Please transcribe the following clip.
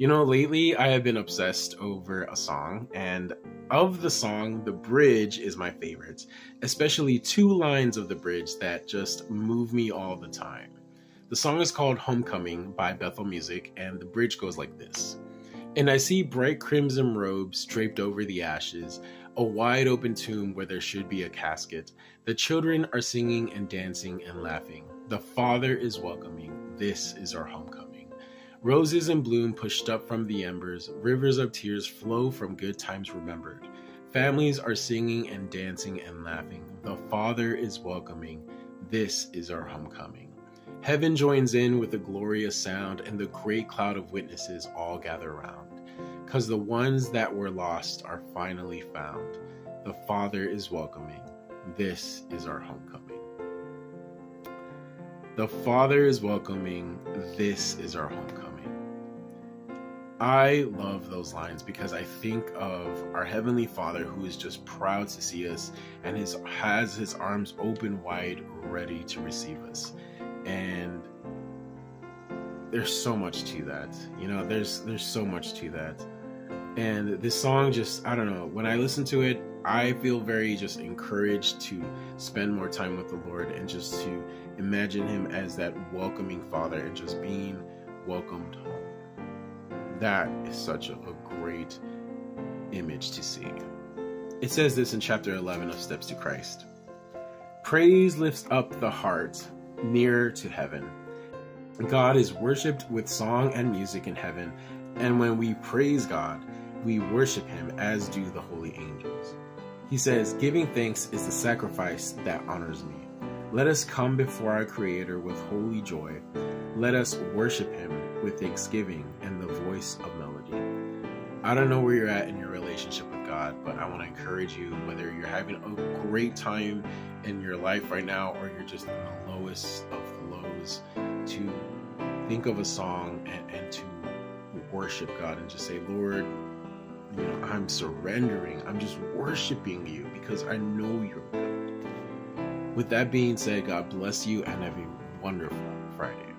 You know, lately I have been obsessed over a song, and of the song, the bridge is my favorite, especially two lines of the bridge that just move me all the time. The song is called Homecoming by Bethel Music, and the bridge goes like this And I see bright crimson robes draped over the ashes, a wide open tomb where there should be a casket. The children are singing and dancing and laughing. The Father is welcoming. This is our homecoming. Roses in bloom pushed up from the embers, rivers of tears flow from good times remembered. Families are singing and dancing and laughing. The Father is welcoming. This is our homecoming. Heaven joins in with a glorious sound, and the great cloud of witnesses all gather round. Cause the ones that were lost are finally found. The Father is welcoming. This is our homecoming. The Father is welcoming. This is our homecoming. I love those lines because I think of our heavenly Father who is just proud to see us and his has his arms open wide ready to receive us. And there's so much to that. You know, there's there's so much to that. And this song just I don't know, when I listen to it, I feel very just encouraged to spend more time with the Lord and just to imagine him as that welcoming father and just being welcomed home that is such a, a great image to see. It says this in chapter 11 of Steps to Christ Praise lifts up the heart nearer to heaven. God is worshiped with song and music in heaven, and when we praise God, we worship Him as do the holy angels. He says, Giving thanks is the sacrifice that honors me. Let us come before our Creator with holy joy. Let us worship Him with thanksgiving and the voice of melody. I don't know where you're at in your relationship with God, but I want to encourage you whether you're having a great time in your life right now or you're just in the lowest of the lows, to think of a song and, and to worship God and just say, Lord, you know, I'm surrendering. I'm just worshiping you because I know you're good. With that being said, God bless you and have a wonderful Friday.